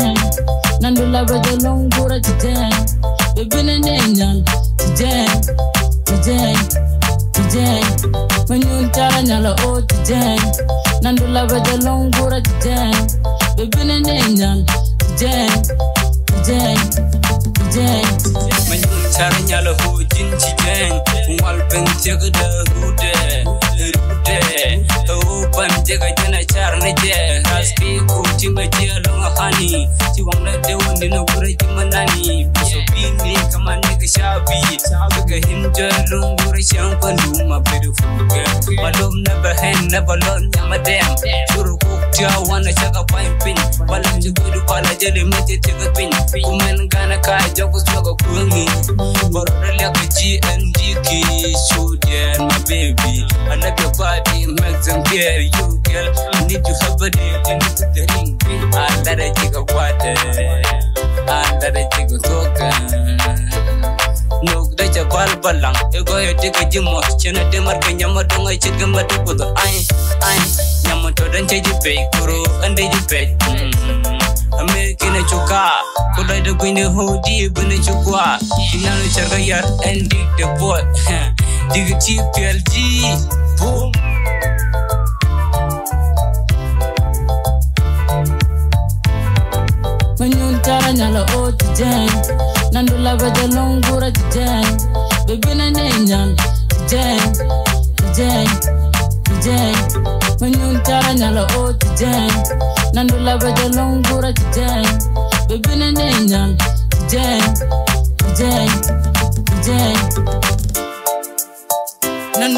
nenya nandula wede longura today bebine nenya today today today manyuntara nyala o today nandula wede longura today bebine nenya today today today manyuntara nyala ho jin today walpen tegda hude tega jana char ne je raspi ko tinga je long hani. Ti wang na de woni na gura jimanani so bini kama ne ga shabi ga hinja long gura shan kwanu ma beautiful girl balom na behen na balon ya madam shuru ko ja wana chaka fine pin. Wala ji gudu wala jele mate tega pin. Kumen gana ka jogo soga kungi borore le ka GND ki shuden my I love your body make them care you girl I need to have a day you need to the ring I let it jiga kwate I let it jiga toka Nuk da ja bal balang ego yo diga jimo chena de mar ke nyama donga chiga matu kudo ai ai nyama to dan cheji pe kuro ande ji pe American chuka kula da gwini hodi bune chukwa inano charga yar and dig the boy. Dig TPLG boom manyun tara nyala o tijeng nandula bajalong gura tijeng bebene nenyan tijeng tijeng tijeng manyun tara nyala o tijeng nandula bajalong gura tijeng bebene nenyan tijeng tijeng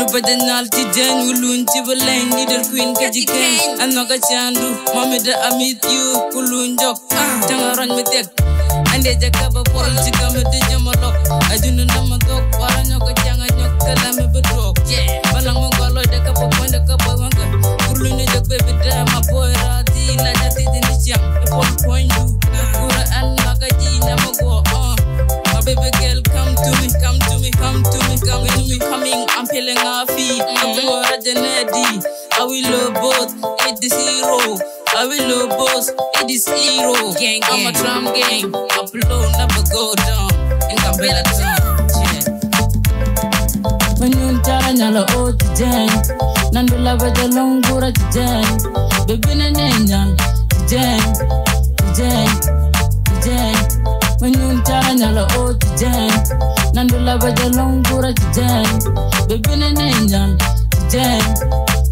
nanu bajanal ti jen wulun ti baleng leader queen kaji ken. anoga chandu mami da amit you kulun jok. Jangaran mi tek ande jaka ba pol ti kam de jamalo ajunu nama dok para nyok janga nyok kala mi bedok balang mo galo de ka po ponda ka po wanga kulun ne jok bebe da ma boy rati I will love both it is zero. I will love both it is zero. Gang gang. I'm a drum gang upload never go down in Gambela town Manyun tara nyala o tijeng Nandula bajalong gura tijeng Bebine nenyan tijeng Tijeng Tijeng Manyun tara nyala o tijeng Nandula bajalong gura tijeng Bebine nenyan tijeng Tijeng Tijeng ka gwade naga ji ka fregde siang goy do erje ne rewa ke man gat siang ni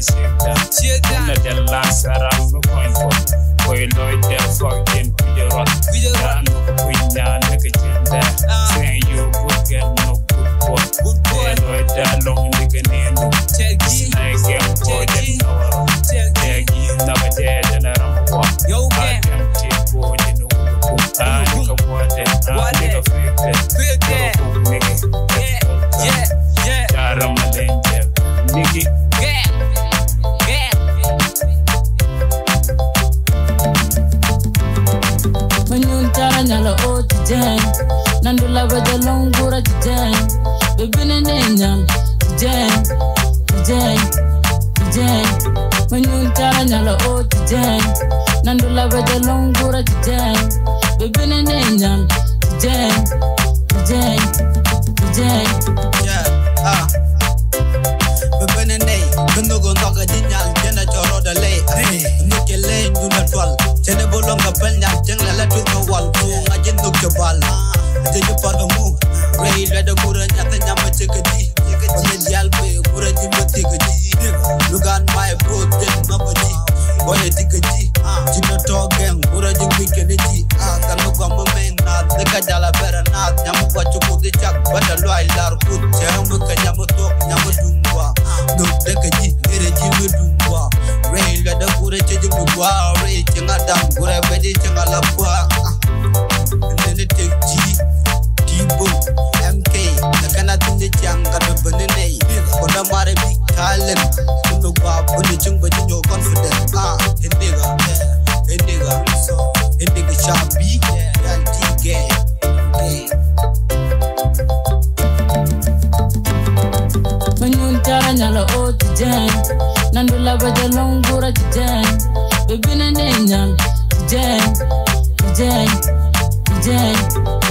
Check na del lansaram ko koy ko koy loy de fok gen pijorot Pijorot. dan ko kunya ne ka jenda sen yo good girl no good boy nyala o tijeng Nandula bajalong gura tijeng Bebine nenyan tijeng Tijeng Tijeng Manyun tara nyala o tijeng Nandula bajalong gura tijeng Bebine nenyan tijeng Tijeng Tijeng Yeah, ah. Bebene nei, benugo noga jinyal, jena choro da lay. Nuke lay duna twal, jene bolonga penyal, jengla la tuka wal, ilwede mura nyathanya machekadi nedialpe mura jimotikadi lugan mae bro tet makoji boye tikaji jino togeng mura jingwikeneji kalugwa momeng nath nikajala bere nath nyamukwa chukudhi chak bada lwai lar kuth nandula baja longura kijeng bebina nenyang kijeng kijeng kijeng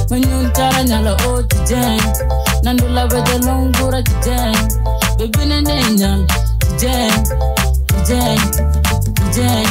manyuntara nyala o kijeng nandula baja longura kijeng bebina nenyang kijeng kijeng kijeng